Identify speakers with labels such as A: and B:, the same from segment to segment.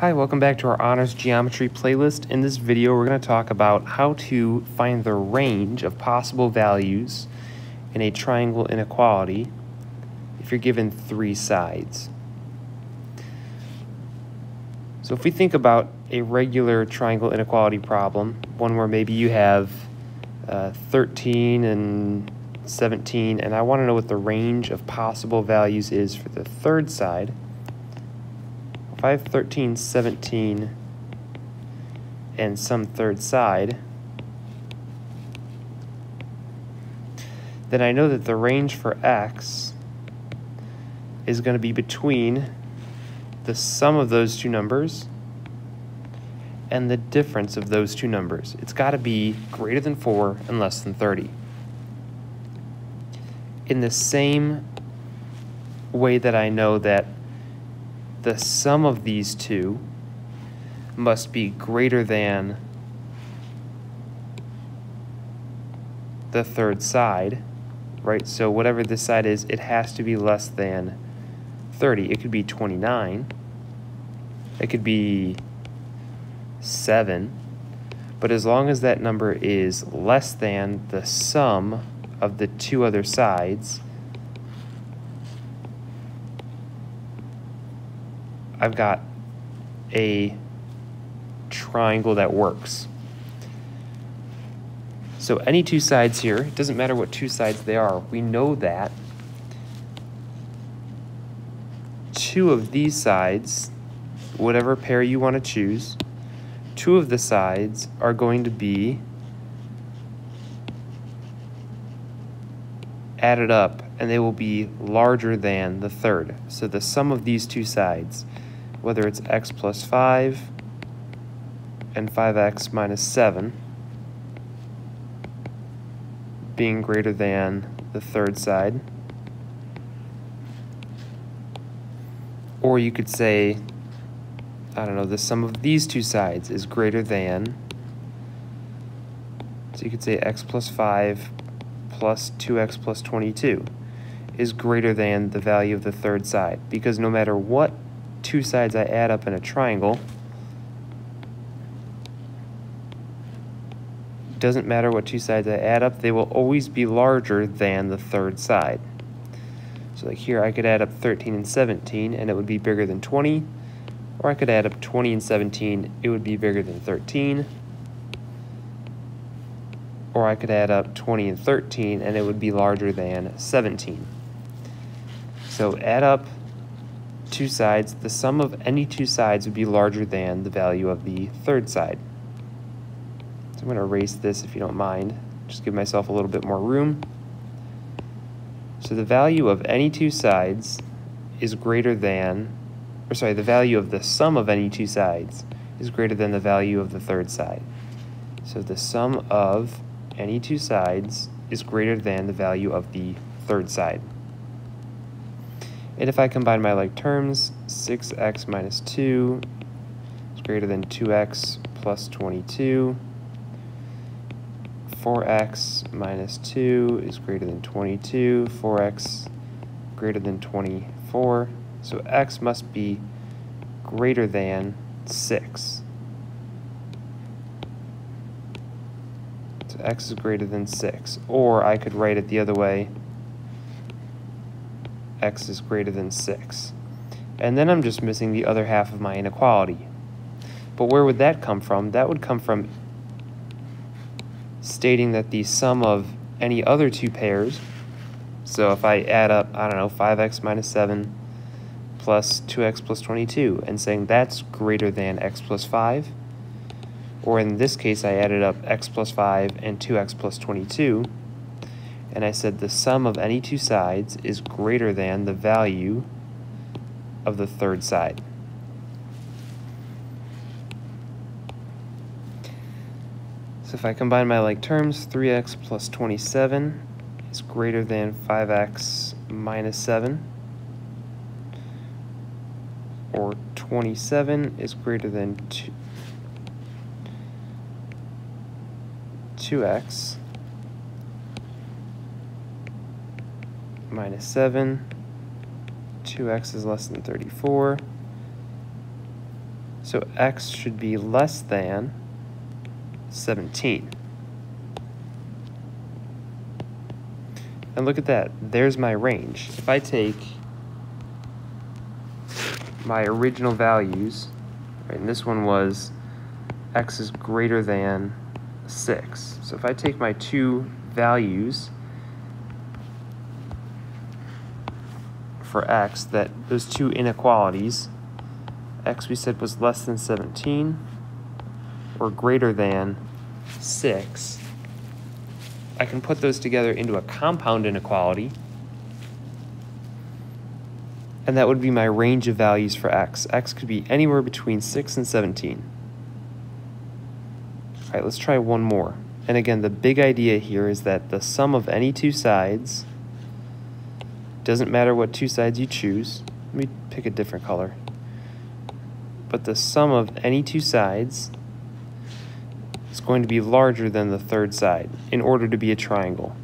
A: Hi, welcome back to our Honors Geometry playlist. In this video, we're going to talk about how to find the range of possible values in a triangle inequality if you're given three sides. So if we think about a regular triangle inequality problem, one where maybe you have uh, 13 and 17, and I want to know what the range of possible values is for the third side, 5, 13, 17, and some third side, then I know that the range for x is going to be between the sum of those two numbers and the difference of those two numbers. It's got to be greater than 4 and less than 30. In the same way that I know that the sum of these two must be greater than the third side, right? So whatever this side is, it has to be less than 30. It could be 29. It could be 7. But as long as that number is less than the sum of the two other sides, I've got a triangle that works. So any two sides here, it doesn't matter what two sides they are, we know that two of these sides, whatever pair you want to choose, two of the sides are going to be added up and they will be larger than the third. So the sum of these two sides whether it's x plus 5 and 5x minus 7 being greater than the third side. Or you could say, I don't know, the sum of these two sides is greater than, so you could say x plus 5 plus 2x plus 22 is greater than the value of the third side. Because no matter what two sides I add up in a triangle, doesn't matter what two sides I add up, they will always be larger than the third side. So like here I could add up 13 and 17 and it would be bigger than 20, or I could add up 20 and 17, it would be bigger than 13, or I could add up 20 and 13 and it would be larger than 17. So add up two sides, the sum of any two sides would be larger than the value of the third side. So I'm going to erase this if you don't mind. Just give myself a little bit more room. So the value of any two sides is greater than, or sorry, the value of the sum of any two sides is greater than the value of the third side. So the sum of any two sides is greater than the value of the third side. And if I combine my like terms, 6x minus 2 is greater than 2x plus 22. 4x minus 2 is greater than 22. 4x greater than 24. So x must be greater than 6. So x is greater than 6. Or I could write it the other way x is greater than 6. And then I'm just missing the other half of my inequality. But where would that come from? That would come from stating that the sum of any other two pairs, so if I add up, I don't know, 5x minus 7 plus 2x plus 22, and saying that's greater than x plus 5, or in this case I added up x plus 5 and 2x plus 22, and I said the sum of any two sides is greater than the value of the third side. So if I combine my like terms, 3x plus 27 is greater than 5x minus 7, or 27 is greater than 2, 2x minus 7. 2x is less than 34. So x should be less than 17. And look at that, there's my range. If I take my original values, right, and this one was x is greater than 6. So if I take my two values for x, that those two inequalities, x we said was less than 17 or greater than 6, I can put those together into a compound inequality, and that would be my range of values for x. x could be anywhere between 6 and 17. All right, let's try one more. And again, the big idea here is that the sum of any two sides, doesn't matter what two sides you choose, let me pick a different color, but the sum of any two sides is going to be larger than the third side in order to be a triangle.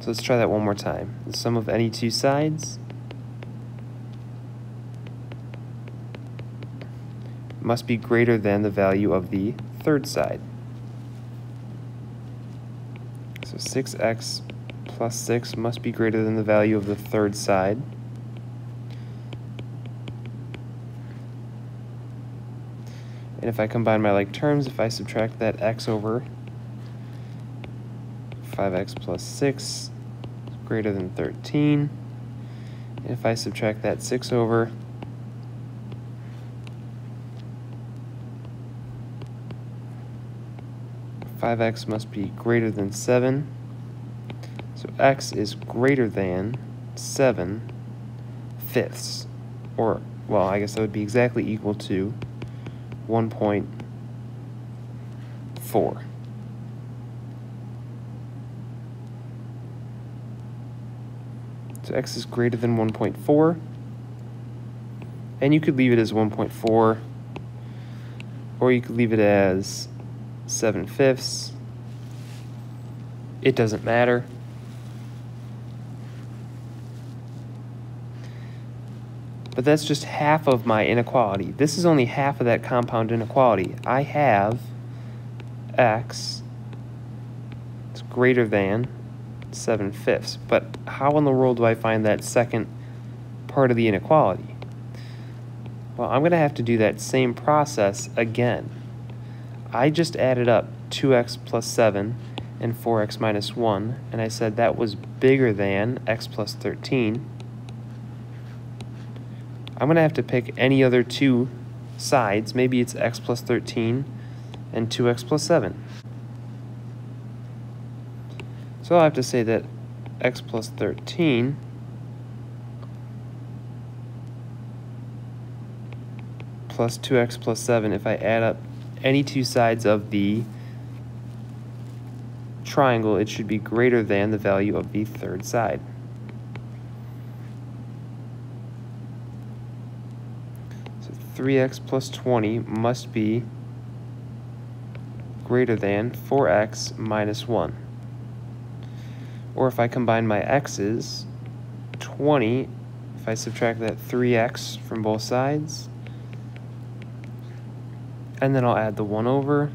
A: So let's try that one more time. The sum of any two sides must be greater than the value of the third side. So 6x plus 6 must be greater than the value of the third side. And if I combine my like terms, if I subtract that x over 5x plus 6 is greater than 13. And if I subtract that 6 over Five x must be greater than seven. X is greater than seven fifths. Or, well, I guess that would be exactly equal to 1.4. So x is greater than 1.4. And you could leave it as 1.4, or you could leave it as 7 fifths. It doesn't matter. But that's just half of my inequality. This is only half of that compound inequality. I have x is greater than 7 fifths. But how in the world do I find that second part of the inequality? Well, I'm going to have to do that same process again. I just added up 2x plus 7 and 4x minus 1, and I said that was bigger than x plus 13. I'm going to have to pick any other two sides. Maybe it's x plus 13 and 2x plus 7. So I'll have to say that x plus 13 plus 2x plus 7, if I add up any two sides of the triangle, it should be greater than the value of the third side. So 3x plus 20 must be greater than 4x minus 1. Or if I combine my x's, 20, if I subtract that 3x from both sides, and then I'll add the 1 over.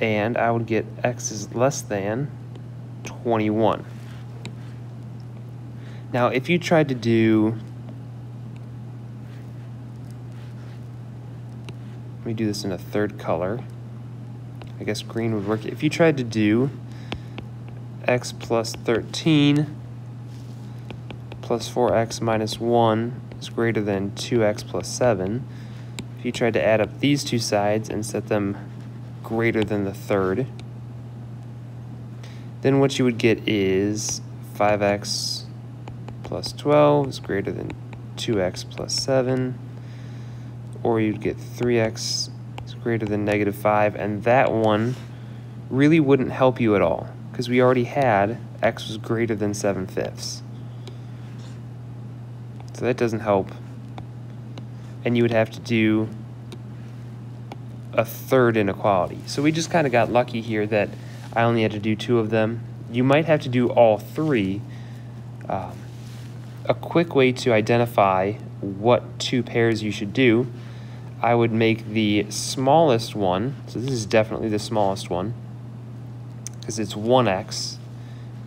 A: And I would get x is less than 21. Now, if you tried to do, let me do this in a third color. I guess green would work. If you tried to do x plus 13 plus 4x minus 1 is greater than 2x plus 7. If you tried to add up these two sides and set them greater than the third, then what you would get is 5x plus 12 is greater than 2x plus 7, or you'd get 3x is greater than negative 5, and that one really wouldn't help you at all, because we already had x was greater than 7 fifths. So that doesn't help. And you would have to do a third inequality. So we just kind of got lucky here that I only had to do two of them. you might have to do all three. Um, a quick way to identify what two pairs you should do, I would make the smallest one, so this is definitely the smallest one, because it's 1x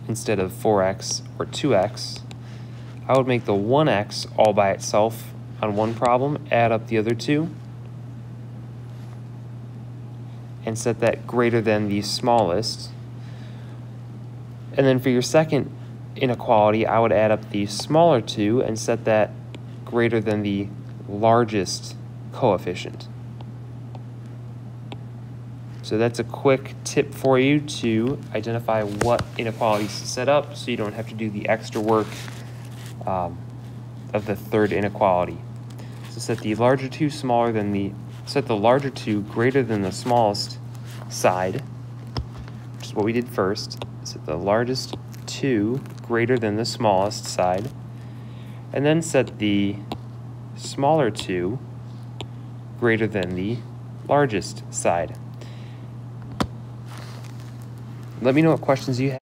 A: instead of 4x or 2x. I would make the 1x all by itself on one problem, add up the other two, and set that greater than the smallest. And then for your second inequality, I would add up the smaller two and set that greater than the largest coefficient. So that's a quick tip for you to identify what inequalities to set up so you don't have to do the extra work um, of the third inequality. So set the larger two smaller than the, set the larger two greater than the smallest side, which is what we did first. Set the largest two greater than the smallest side, and then set the smaller two greater than the largest side. Let me know what questions you have.